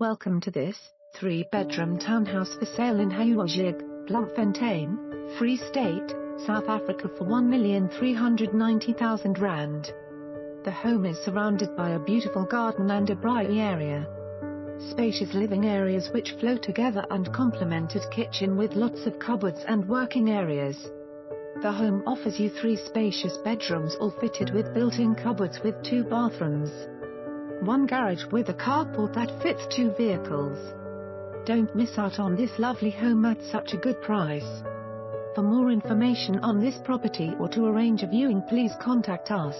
Welcome to this three-bedroom townhouse for sale in Heuwelsig, Bloemfontein, Free State, South Africa for R1,390,000. The home is surrounded by a beautiful garden and a braai area. Spacious living areas which flow together and complemented kitchen with lots of cupboards and working areas. The home offers you three spacious bedrooms all fitted with built-in cupboards with two bathrooms. One garage with a carport that fits two vehicles. Don't miss out on this lovely home at such a good price. For more information on this property or to arrange a viewing please contact us.